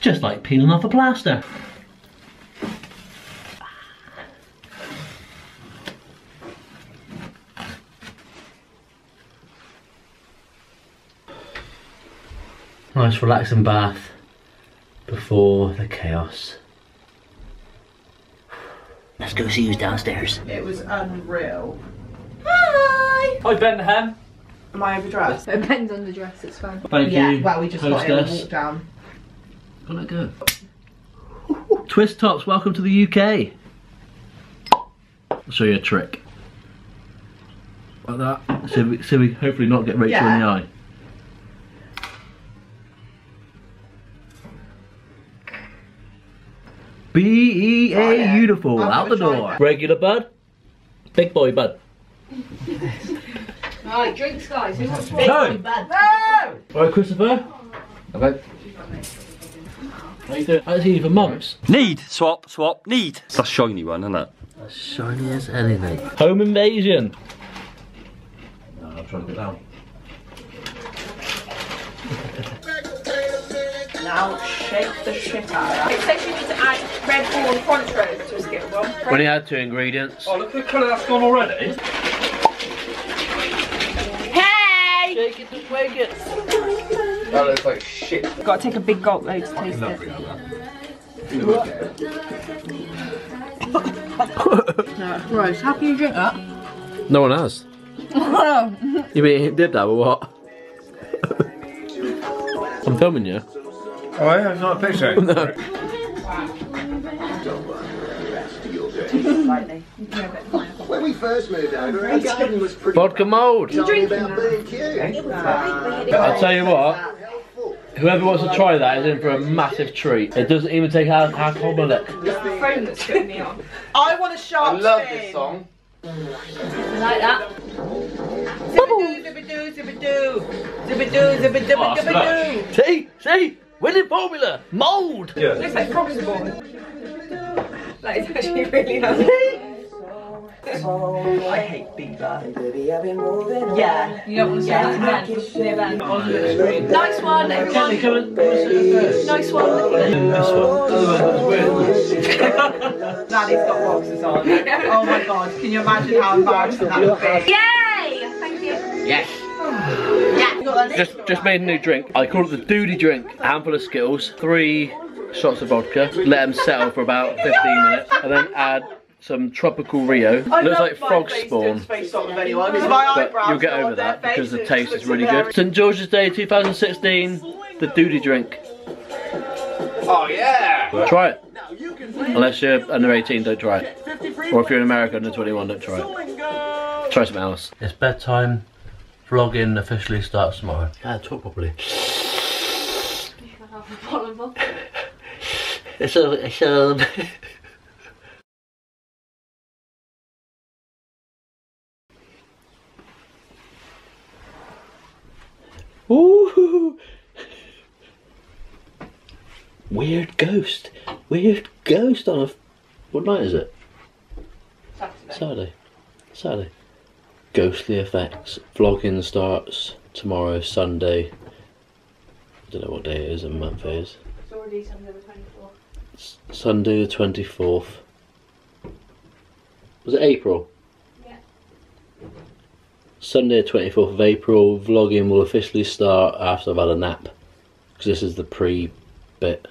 Just like peeling off a plaster. Nice relaxing bath before the chaos. Let's go see who's downstairs. It was unreal. Hi! Hi Benham. Am I overdressed? It depends on the dress, it's fine. Thank yeah, you. well, we just got here and hostess. walked down. Gotta go. Twist tops, welcome to the UK. I'll show you a trick. Like that. So we, so we hopefully not get Rachel in the eye. B E A Try A beautiful, I'm out the door. that. Regular bud, big boy bud. Right, drinks, guys. Who wants one? No. No! Alright, Christopher. Okay. How you doing? I haven't seen for months. Need, swap, swap, need. It's a shiny one, isn't it? Shiny as anything. Home invasion. No, I'm trying to get down. Now shake the shit out of It says you need to add Red Bull and Cointreau to a skittle one. When you add two ingredients. Oh, look at the colour that's gone already. That looks like shit. Got to take a big gulp though to taste it. No, gross. How can you drink that? No one has. You mean he did that or what? I'm filming you. Oh, yeah, it's not a picture. No. When we first moved over, our garden was pretty Vodka mold. jolly about B&Q. I'll tell you what. Whoever wants to try that is in for a massive treat. It doesn't even take al- alcohol by it. phone that's putting me on. I want a sharp spin. Like that. Zibbidoo, zibbidoo, zibbidoo. Zibbidoo, zibbidoo, oh, zibbidoo. See? See? Winning formula. Mold. Looks like frog's ball. That is actually really nice. I hate Bieber. Yeah. You don't want to say that to Ben. Nice one, everyone. come and first. Nice one. This one. Otherwise, that's Nanny's got boxes on. Oh my god, can you imagine how embarrassing that would be? Yay! Thank you. Yes. You? Just just made a new drink. I call it the Doodie drink. A handful of Skittles, three shots of vodka, let them settle for about 15 minutes, and then add some tropical Rio. Looks like frog spawn. But you'll get over that because the taste is really good. St George's Day 2016, the Doodie drink. Oh, yeah. Try it. Unless you're under 18, don't try it. Or if you're in America under 21, don't try it. Try something else. It's bedtime. Vlogging officially starts tomorrow. Yeah, talk properly. It's a, it's a... Weird ghost. Weird ghost on a. What night is it? Saturday. Saturday. Ghostly effects. Vlogging starts tomorrow, Sunday. I don't know what day it is and month it is. It's already Sunday the 24th. Sunday the 24th. Was it April? Yeah. Sunday 24th of April. Vlogging will officially start after I've had a nap. Because this is the pre bit.